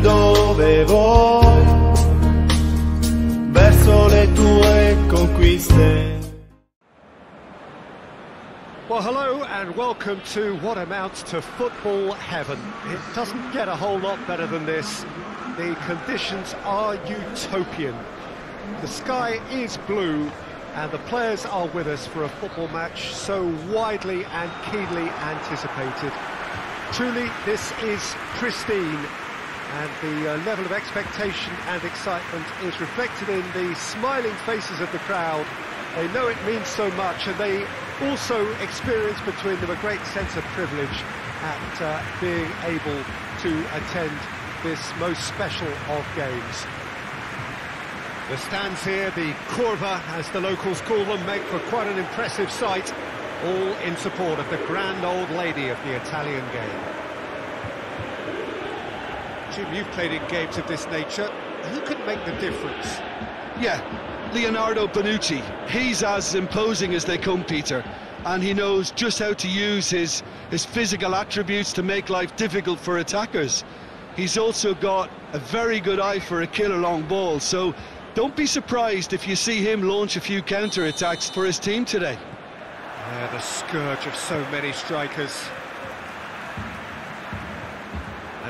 dove vuoi, verso le tue conquiste. Well, hello and welcome to what amounts to football heaven. It doesn't get a whole lot better than this. The conditions are utopian. The sky is blue and the players are with us for a football match so widely and keenly anticipated. Truly, this is pristine and the uh, level of expectation and excitement is reflected in the smiling faces of the crowd. They know it means so much and they also experience between them a great sense of privilege at uh, being able to attend this most special of games. The stands here, the Curva, as the locals call them, make for quite an impressive sight, all in support of the grand old lady of the Italian game. Jim, you've played in games of this nature. Who can make the difference? Yeah, Leonardo Bonucci. He's as imposing as they come, Peter. And he knows just how to use his, his physical attributes to make life difficult for attackers. He's also got a very good eye for a killer long ball, so don't be surprised if you see him launch a few counter-attacks for his team today. Yeah, the scourge of so many strikers.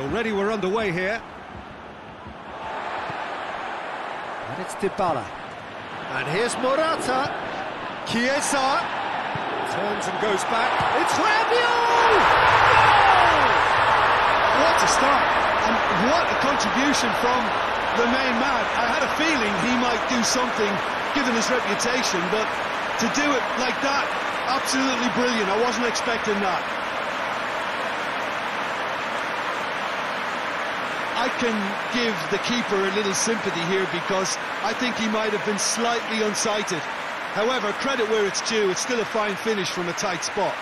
Already we're underway here. And it's Dybala. And here's Morata. Chiesa. Turns and goes back. It's Rabiot! What a start! And what a contribution from the main man. I had a feeling he might do something, given his reputation, but to do it like that, absolutely brilliant. I wasn't expecting that. I can give the keeper a little sympathy here because I think he might have been slightly unsighted. However, credit where it's due, it's still a fine finish from a tight spot.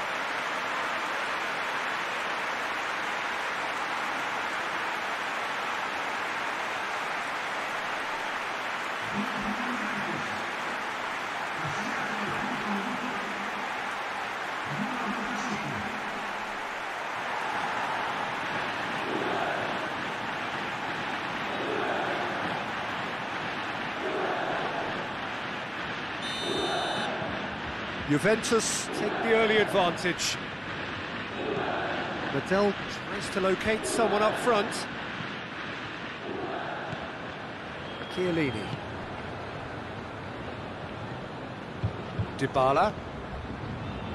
Juventus take the early advantage. Medel tries to locate someone up front. Chiellini. Dybala.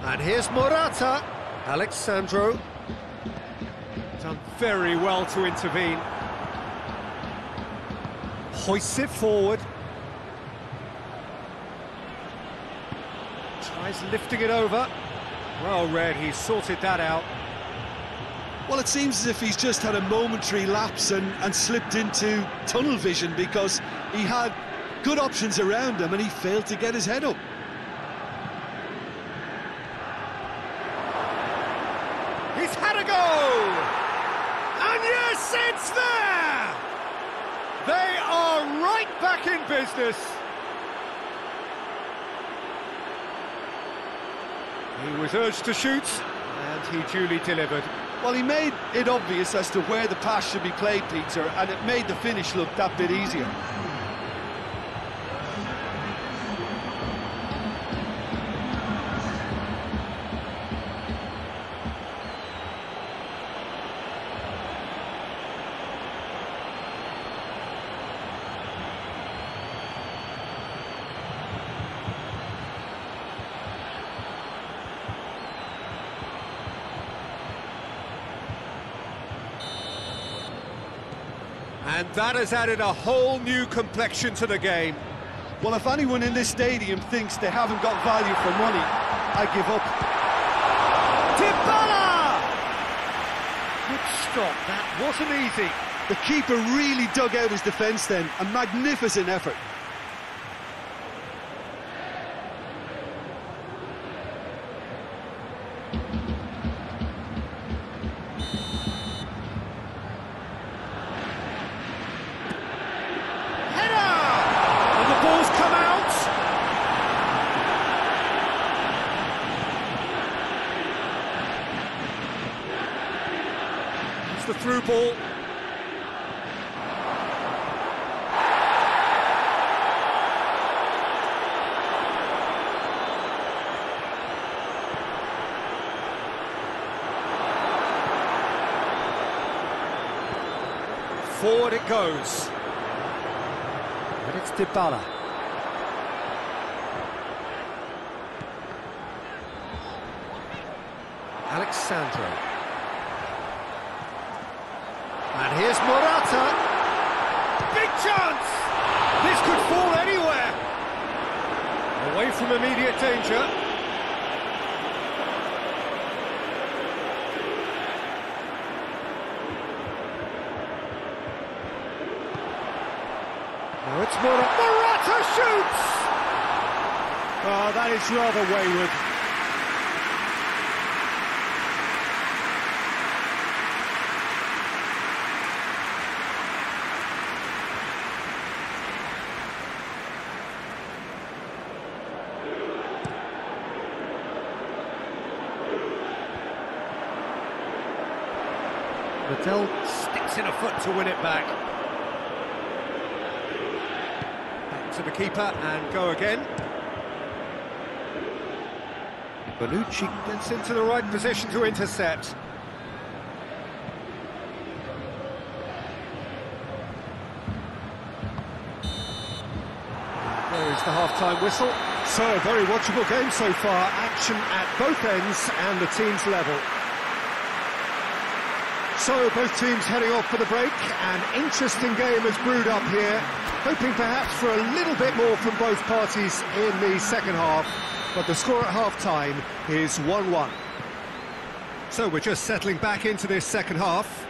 And here's Morata. Alex Sandro. Done very well to intervene. Hoists it forward. Tries lifting it over. Well read, he sorted that out. Well, it seems as if he's just had a momentary lapse and, and slipped into tunnel vision because he had good options around him and he failed to get his head up. He's had a go! And yes, it's there! They are right back in business. He was urged to shoot, and he duly delivered. Well, he made it obvious as to where the pass should be played, Peter, and it made the finish look that bit easier. And that has added a whole new complexion to the game. Well, if anyone in this stadium thinks they haven't got value for money, I give up. Dybala! Good stop, that wasn't easy. The keeper really dug out his defence then. A magnificent effort. Header! And the ball's come out. Through ball. Forward it goes. And it's Dybala. Alex Sandro. And here's Morata. Big chance! This could fall anywhere. Away from immediate danger. Now it's Morata. Morata shoots! Oh, that is rather wayward. Sticks in a foot to win it back. Back to the keeper and go again. Bonucci gets into the right position to intercept. There is the half-time whistle. So, a very watchable game so far. Action at both ends and the team's level. So both teams heading off for the break. An interesting game has brewed up here, hoping perhaps for a little bit more from both parties in the second half. But the score at half-time is 1-1. So we're just settling back into this second half.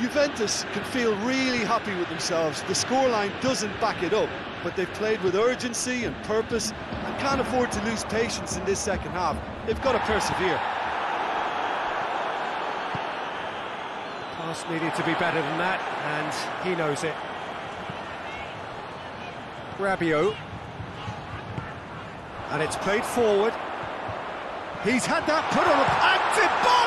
Juventus can feel really happy with themselves. The scoreline doesn't back it up, but they've played with urgency and purpose and can't afford to lose patience in this second half. They've got to persevere. Pass needed to be better than that, and he knows it. Rabiot. And it's played forward. He's had that put on a... They score!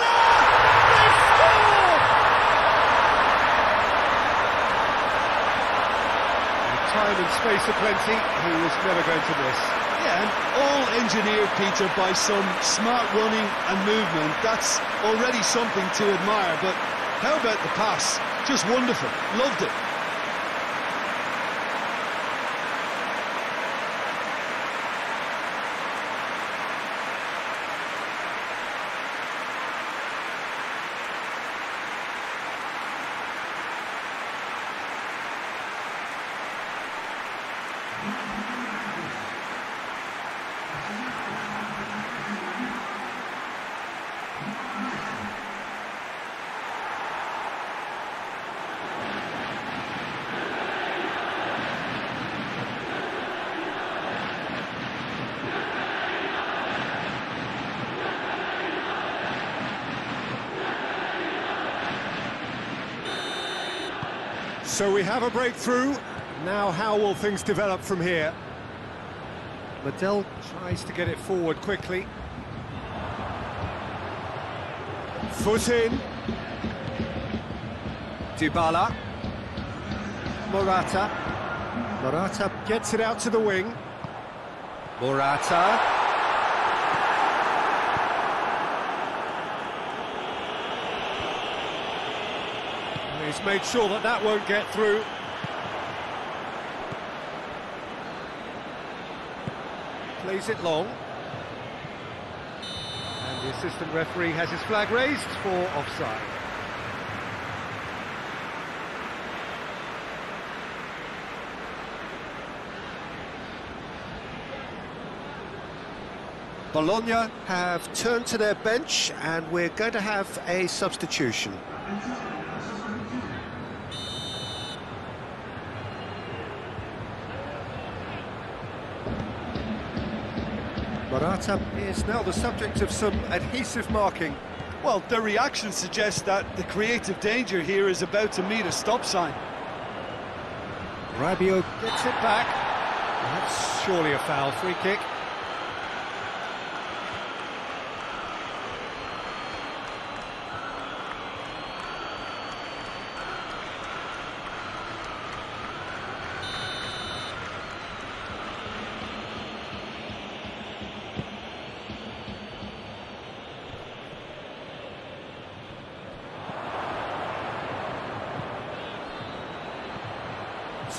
Time and space aplenty, he was never going to miss. Yeah, and all engineered, Peter, by some smart running and movement. That's already something to admire, but how about the pass? Just wonderful. Loved it. So we have a breakthrough. Now how will things develop from here? Liddell tries to get it forward quickly. Foot in. Dybala. Morata. Morata gets it out to the wing. Morata. He's made sure that that won't get through. Plays it long. And the assistant referee has his flag raised for offside. Bologna have turned to their bench and we're going to have a substitution. Morata is now the subject of some adhesive marking. Well, the reaction suggests that the creative danger here is about to meet a stop sign. Rabiot gets it back. That's surely a foul free kick.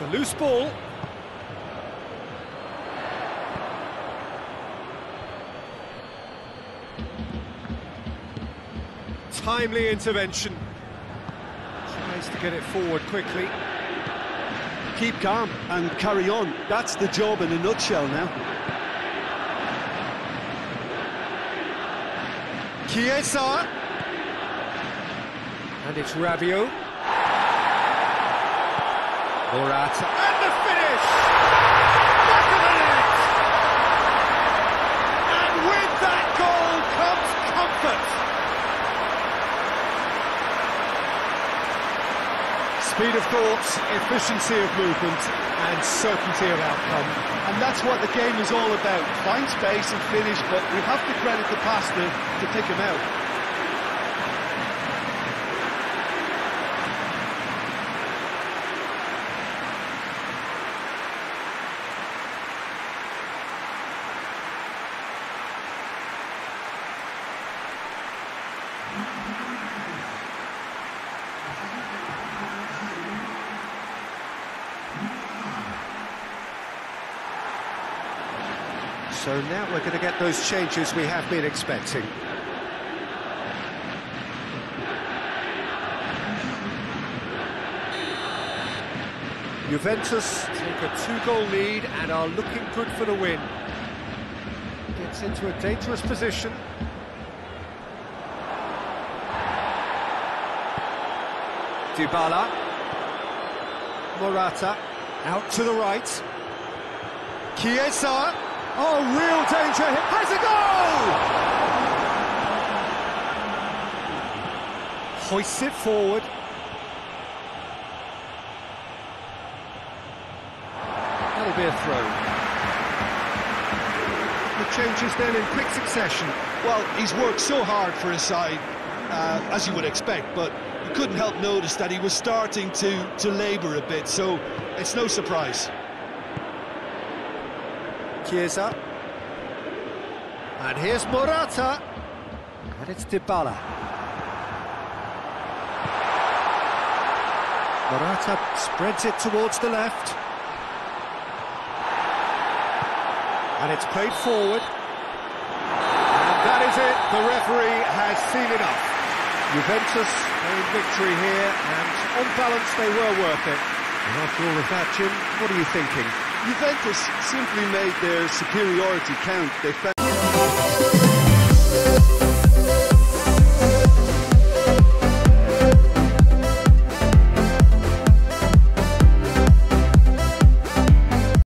It's a loose ball. Timely intervention. Tries to get it forward quickly. Keep calm and carry on. That's the job in a nutshell now. Chiesa. And it's Rabiot. Morata. And the finish! Back of the net! And with that goal comes comfort. Speed of thought, efficiency of movement, and certainty of outcome. And that's what the game is all about. Find space and finish, but we have to credit the passer to pick him out. So now we're going to get those changes we have been expecting. Juventus take a two-goal lead and are looking good for the win. Gets into a dangerous position. Dybala. Morata. Out to the right. Chiesa. Oh, real danger. Has a goal! Hoists it forward. That'll be a throw. The changes then in quick succession. Well, he's worked so hard for his side, uh, as you would expect, but you couldn't help notice that he was starting to, to labour a bit, so it's no surprise. Chiesa. And here's Morata. And it's Dybala. Morata spreads it towards the left. And it's played forward. And that is it. The referee has seen enough. Juventus made victory here, and on balance they were worth it. And after all of that, Jim, what are you thinking? Juventus simply made their superiority count. They found